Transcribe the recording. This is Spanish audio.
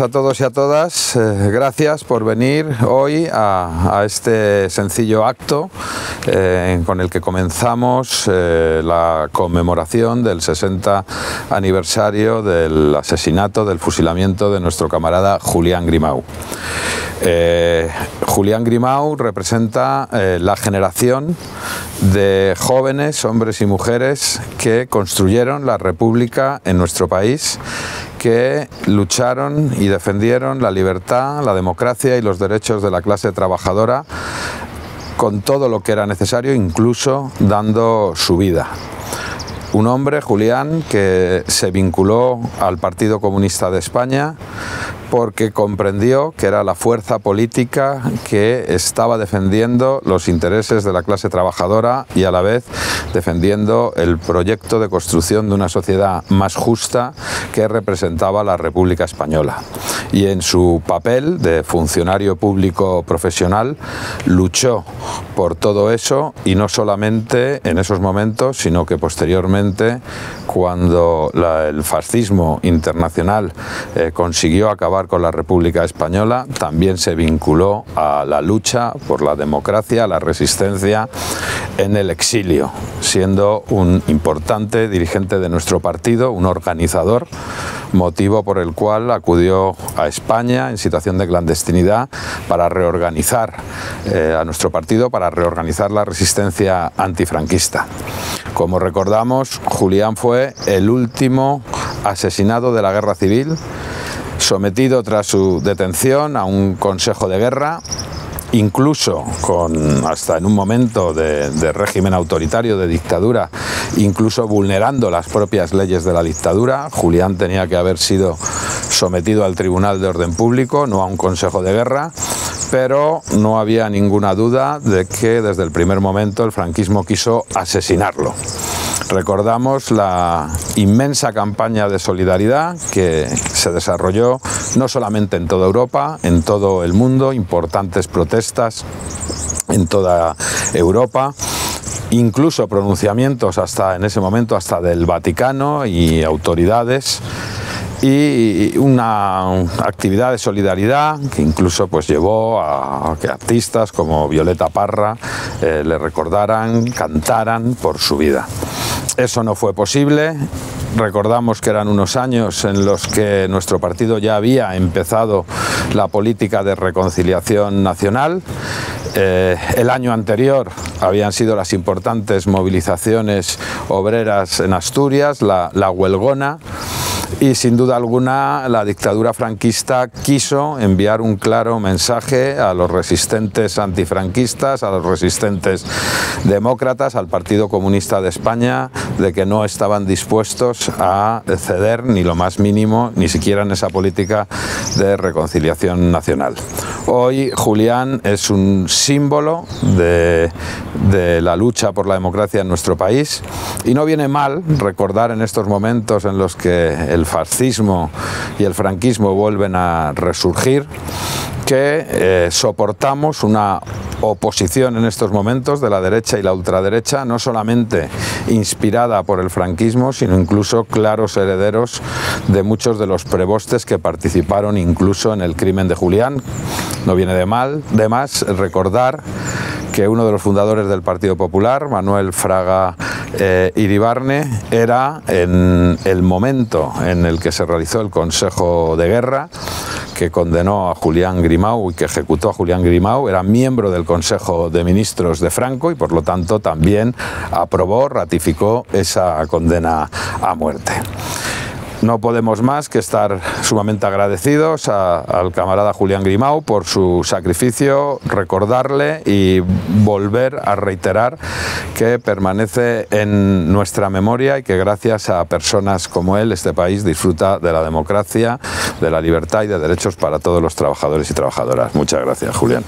a todos y a todas. Eh, gracias por venir hoy a, este sencillo acto eh, con el que comenzamos eh, la conmemoración del 60 aniversario del asesinato, del fusilamiento de nuestro camarada Julián Grimau. Julián Grimau representa la generación de jóvenes, hombres y mujeres que construyeron la República en nuestro país que lucharon y defendieron la libertad, la democracia y los derechos de la clase trabajadora con todo lo que era necesario, incluso dando su vida. Un hombre, Julián, que se vinculó al Partido Comunista de España, porque comprendió que era la fuerza política que estaba defendiendo los intereses de la clase trabajadora y a la vez defendiendo el proyecto de construcción de una sociedad más justa que representaba la República Española. Y en su papel de funcionario público profesional luchó por todo eso y no solamente en esos momentos, sino que posteriormente cuando el fascismo internacional eh, consiguió acabar con la República Española, también se vinculó a la lucha por la democracia, la resistencia en el exilio, siendo un importante dirigente de nuestro partido, un organizador, motivo por el cual acudió a España en situación de clandestinidad para reorganizar eh, a nuestro partido, para reorganizar la resistencia antifranquista. Como recordamos, Julián fue el último asesinado de la guerra civil sometido tras su detención a un consejo de guerra incluso con hasta en un momento de, régimen autoritario, de dictadura, incluso vulnerando las propias leyes de la dictadura. Julián tenía que haber sido sometido al Tribunal de Orden Público, no a un Consejo de Guerra, pero no había ninguna duda de que desde el primer momento el franquismo quiso asesinarlo. Recordamos la inmensa campaña de solidaridad que se desarrolló no solamente en toda Europa, en todo el mundo, importantes protestas en toda Europa incluso pronunciamientos hasta en ese momento hasta del Vaticano y autoridades y una actividad de solidaridad que incluso pues llevó a que artistas como Violeta Parra eh, le recordaran, cantaran por su vida. Eso no fue posible. Recordamos que eran unos años en los que nuestro partido ya había empezado la política de reconciliación nacional. Eh, el año anterior habían sido las importantes movilizaciones obreras en Asturias, la, la huelgona y sin duda alguna la dictadura franquista quiso enviar un claro mensaje a los resistentes antifranquistas, a los resistentes demócratas, al Partido Comunista de España, de que no estaban dispuestos a ceder ni lo más mínimo, ni siquiera en esa política de reconciliación nacional. Hoy Julián es un símbolo de, la lucha por la democracia en nuestro país. Y no viene mal recordar en estos momentos en los que el fascismo y el franquismo vuelven a resurgir, que eh, soportamos una oposición en estos momentos de la derecha y la ultraderecha, no solamente inspirada por el franquismo, sino incluso claros herederos de muchos de los prebostes que participaron incluso en el crimen de Julián. No viene de mal, de más recordar que uno de los fundadores del Partido Popular, Manuel Fraga eh, Iribarne era en el momento en el que se realizó el Consejo de Guerra, que condenó a Julián Grimau y que ejecutó a Julián Grimau, era miembro del Consejo de Ministros de Franco y por lo tanto también aprobó, ratificó esa condena a muerte. No podemos más que estar sumamente agradecidos al camarada Julián Grimau por su sacrificio, recordarle y volver a reiterar que permanece en nuestra memoria y que gracias a personas como él este país disfruta de la democracia, de la libertad y de derechos para todos los trabajadores y trabajadoras. Muchas gracias, Julián.